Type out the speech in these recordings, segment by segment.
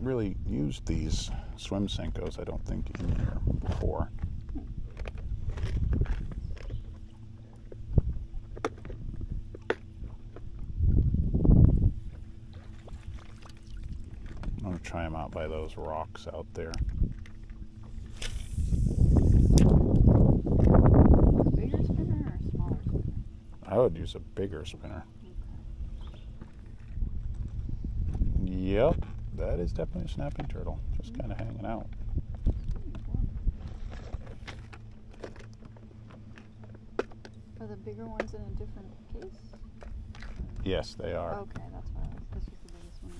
really used these swim Senkos, I don't think, in here before. I'm going to try them out by those rocks out there. Bigger spinner or smaller spinner? I would use a bigger spinner. Yep, that is definitely a snapping turtle. Just kind of hanging out. Are the bigger ones in a different case? Yes, they are. Okay, that's why I was. This was the biggest one.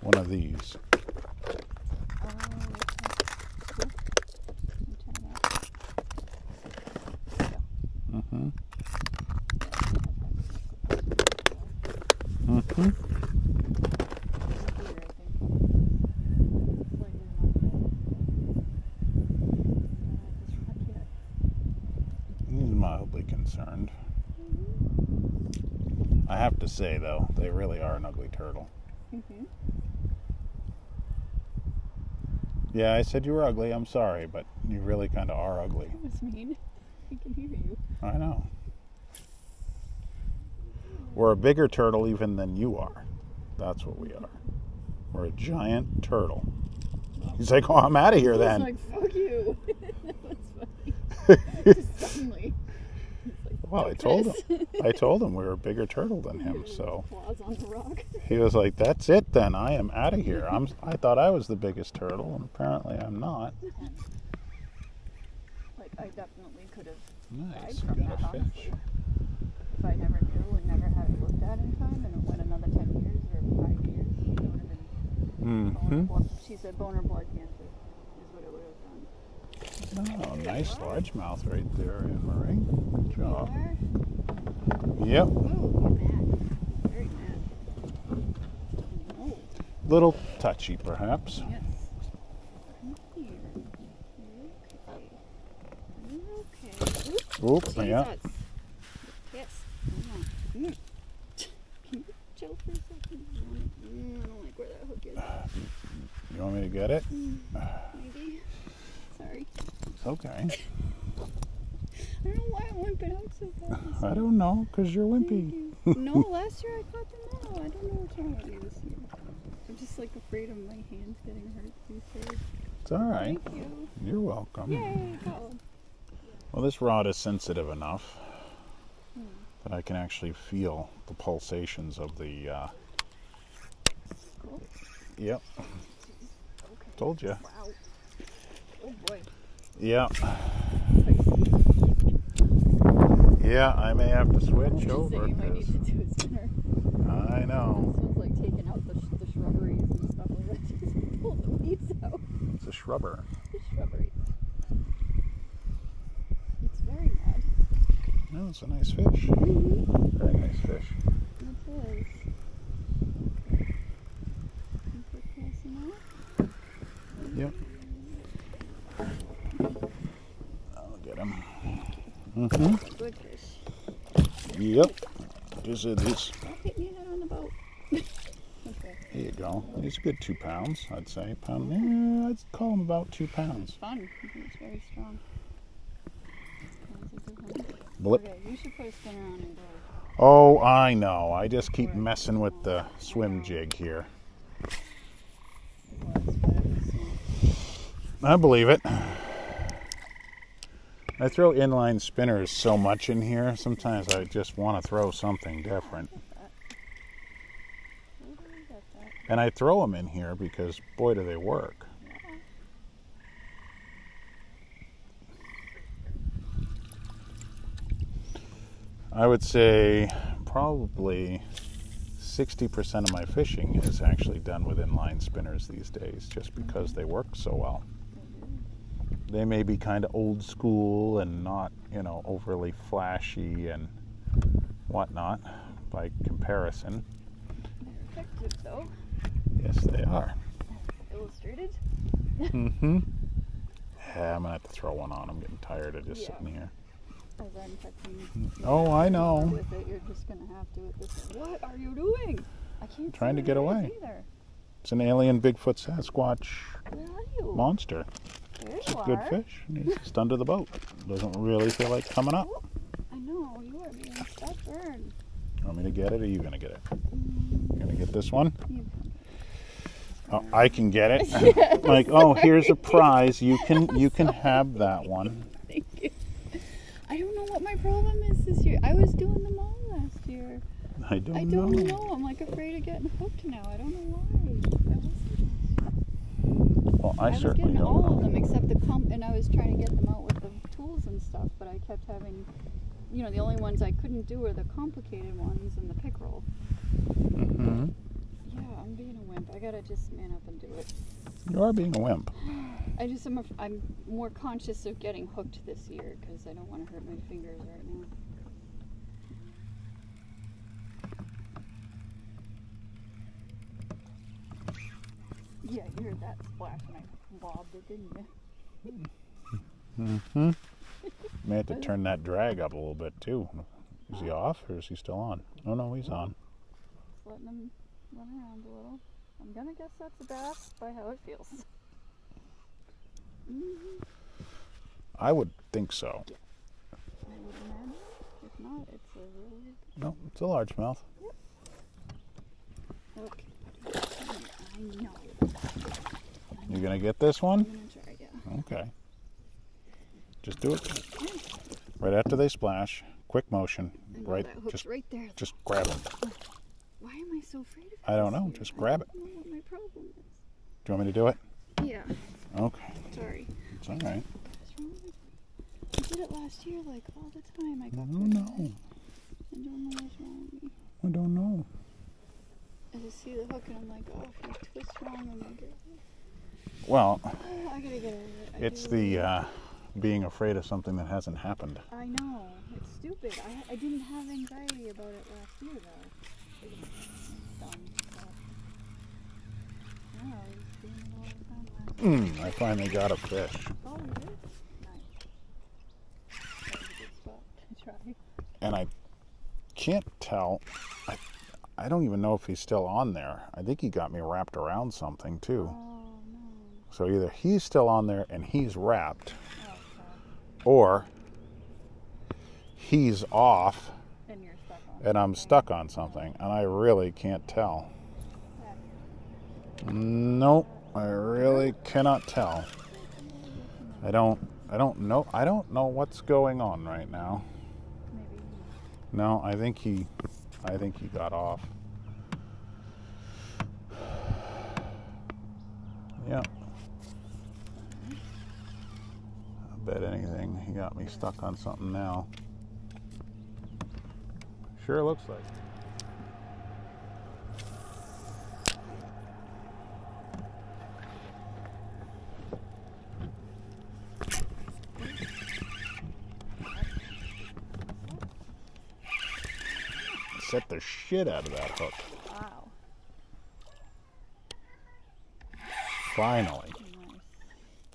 One of these. Oh, okay. Cool. Let me try that. Mm-hmm. Yeah. Here, I think. Slightly. He's mildly concerned. I have to say, though, they really are an ugly turtle. Mm-hmm. Yeah, I said you were ugly. I'm sorry, but you really kind of are ugly. That was mean. I can hear you. I know. We're a bigger turtle even than you are. That's what we are. We're a giant turtle. He's like, oh, I'm out of here then. like, fuck you. that was funny. Just suddenly. Like, well, I told him. I told him we were a bigger turtle than him. So Claws on the rock. he was like, "That's it then. I am out of here." I'm. I thought I was the biggest turtle, and apparently I'm not. Like, I definitely could have Nice. You got a fish. If I never knew and never had it looked at in time and it went another 10 years or 5 years, it would have been Mm-hmm. blood. She said boner blood cancer is what it would have done. Oh, nice largemouth right there, Anne Marie. Good job. Yep. Ooh, mad. Mad. Little touchy, perhaps. yes. Come here. You're okay. Okay. Ooh, Oop. Yeah. Jesus. Yes. Come on. Come here. Can you chill for a second? Mm, I don't like where that hook is. You want me to get it? Maybe. Sorry. It's okay. I don't know why I'm wimping out so fast. I don't know, cause you're wimpy. You. no, last year I caught them all. I don't know what's wrong with me this year. I'm just like afraid of my hands getting hurt these days. It's all right. Thank you. You're welcome. Yay. Well, this rod is sensitive enough Hmm. that I can actually feel the pulsations of the. Uh, Cool. yep. Told you. Wow. Oh boy. Yeah. Yeah. I may have to switch over. saying, you might need 'cause to do a. I know. This like taking out the, sh- the shrubberies and stuff like that. Just pull the weeds out. It's a shrubber. The shrubberies. It's very mad. No, it's a nice fish. Mm-hmm. Very nice fish. It is. Think we're close enough? Yep. I'll get him. Mm-hmm. Good fish. Yep. Just it is. Don't hit me on the boat. okay. Here you go. It's a good two pounds, I'd say. Pound. Yeah, I'd call them about two pounds. Fun. It's very strong. That was a good one. Blip. Okay, you should put a spinner on and go. Oh, I know. I just keep messing with the swim jig here. It was, but it was, I believe it. I throw inline spinners so much in here. Sometimes I just want to throw something different. And I throw them in here because, boy, do they work. I would say probably 60% of my fishing is actually done with inline spinners these days just because they work so well. They may be kind of old school and not, you know, overly flashy and whatnot by comparison. They're effective though. Yes, they are. Illustrated. Mm-hmm. Yeah, I'm gonna have to throw one on. I'm getting tired of just Yeah. sitting here. as I'm touching. Oh, I know. With it, you're just gonna have to. With this. What are you doing? I can't. Trying see to get what it is away. Either. It's an alien Bigfoot Sasquatch Where are you? monster. There It's you a good are. fish. He's just under the boat. Doesn't really feel like coming up. I know you are being stubborn. You want me to get it or are you going to get it? Mm. You're going to get this one? Oh, I can get it. like, oh, here's a prize. You can you can have that one. Thank you. I don't know what my problem is this year. I was doing them all last year. I don't, I don't know. I'm like afraid of getting hooked now. I don't know why. Well, I, I, was certainly getting all of them except the comp, and I was trying to get them out with the tools and stuff, but I kept having, you know, the only ones I couldn't do were the complicated ones and the pickerel. hmm Yeah, I'm being a wimp. I gotta just man up and do it. You are being a wimp. I just am. I'm more conscious of getting hooked this year because I don't want to hurt my fingers right now. Yeah, you heard that splash and I lobbed it, didn't you? Mm-hmm. May have to turn that drag up a little bit too. Is he off or is he still on? Oh no, he's on. Just letting him run around a little. I'm gonna guess that's a bass by how it feels. hmm I would think so. Imagine. If not, it's a really No, it's a largemouth. okay. I know. You gonna get this one? Gonna try. Yeah. Okay. Just do it. Right after they splash, quick motion. I Right, just right there. just grab them. Why am I so afraid of it? I don't know, year? just grab it. don't know what my problem is. Do you want me to do it? Yeah. Okay, Sorry. it's all right. What's wrong with me? I did it last year, like all the time. I I got don't know. I don't know what's wrong with me. I don't know. I just see the hook and I'm like, oh, if you twist wrong, I'm like, Well, oh, Get it. It's the uh, being afraid of something that hasn't happened. I know. It's stupid. I, I didn't have anxiety about it last year, though. It's dumb stuff. Yeah, I was doing it all the time last Mm, I finally got a fish. Oh. Nice. That was a good spot to try. and I can't tell. I, I don't even know if he's still on there. I think he got me wrapped around something too. Oh. So either he's still on there and he's wrapped, Oh, or he's off And you're stuck on and I'm stuck on something, and I really can't tell. Yeah. Nope, I really cannot tell. I don't. I don't know. I don't know what's going on right now. Maybe. No, I think he. I think he got off. Yeah. I bet anything he got me stuck on something now. Sure looks like. Set the shit out of that hook. Wow. Finally.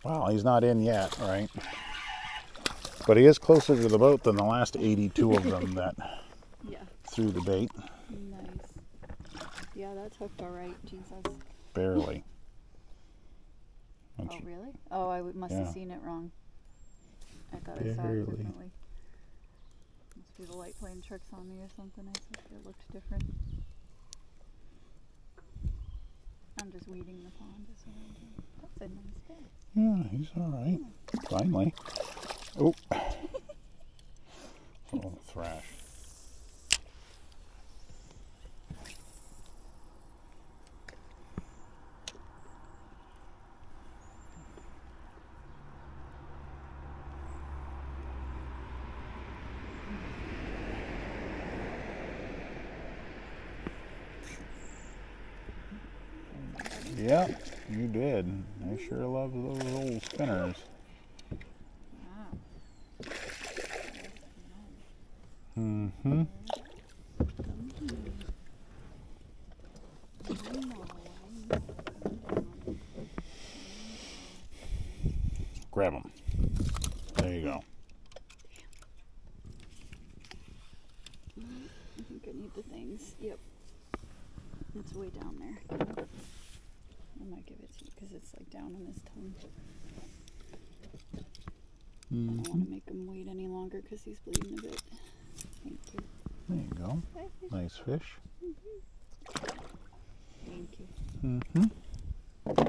Well, he's not in yet, right? But he is closer to the boat than the last 82 of them that Yeah. threw the bait. Nice. Yeah, that's hooked all right. Jesus. Barely. Oh, really? Oh, I must Yeah. have seen it wrong. I thought I saw it differently. Must be the light playing tricks on me or something. I thought it looked different. I'm just weeding the pond. Is what I'm doing. That's a nice guy. Yeah, he's all right. Finally. Oh. oh, thrash. Yep, you did. I sure love those old spinners. Mm-hmm. Grab them. There you go. I think I need the things. Yep. It's way down there. I might give it to you because it's like down in his tongue. I don't Mhm. want to make him wait any longer because he's bleeding a bit. Thank you. There you go. Bye, fish. Nice fish. Thank you. Mm-hmm.